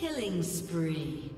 Killing spree.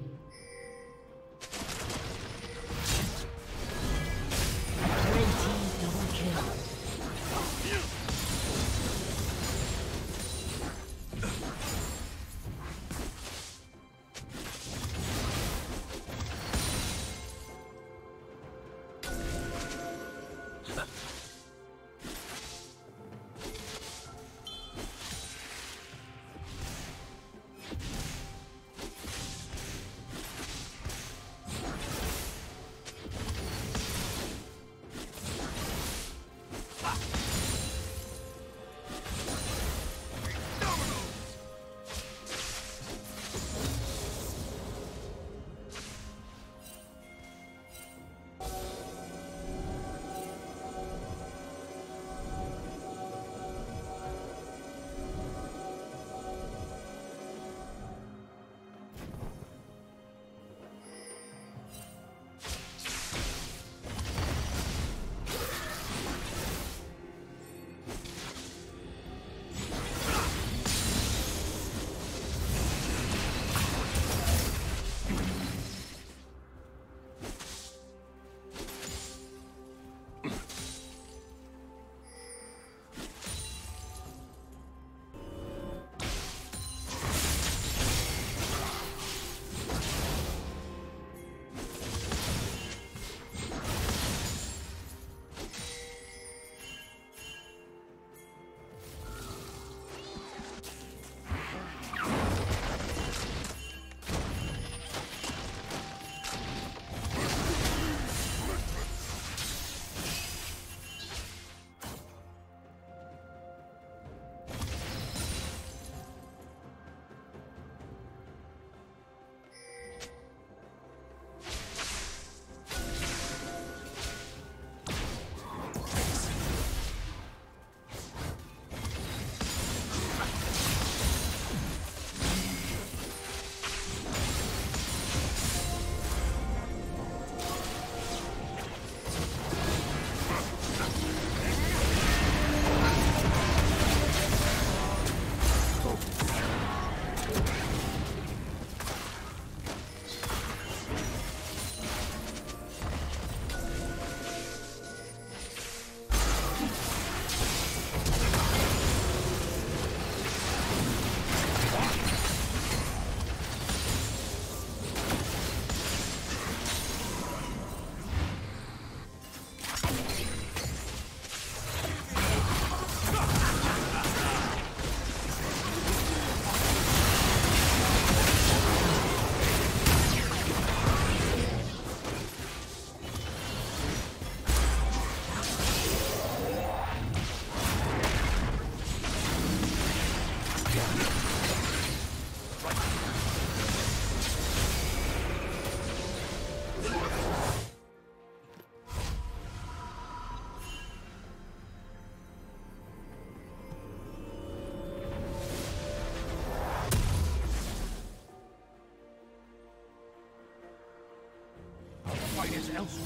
Elsewhere.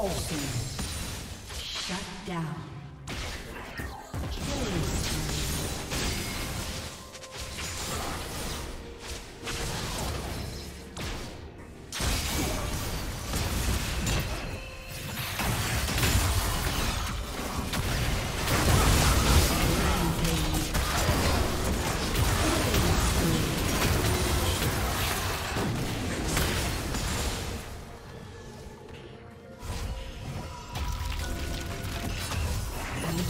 Dolphins.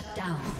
Shut down.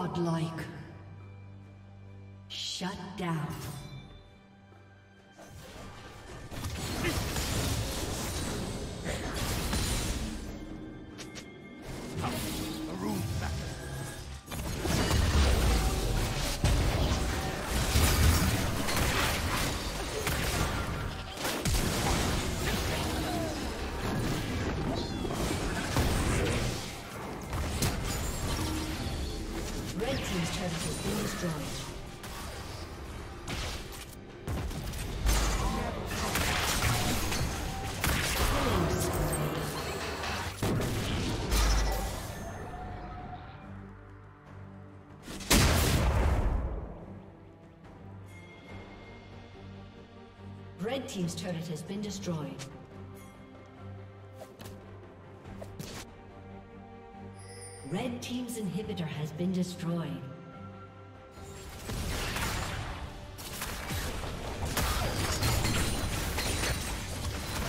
Godlike. Shut down. Red Team's turret has been destroyed. Red Team's inhibitor has been destroyed.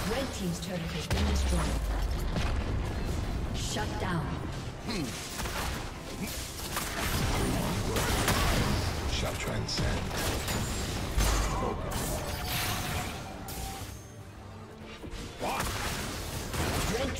Red Team's turret has been destroyed. Shut down. Shall transcend. Focus.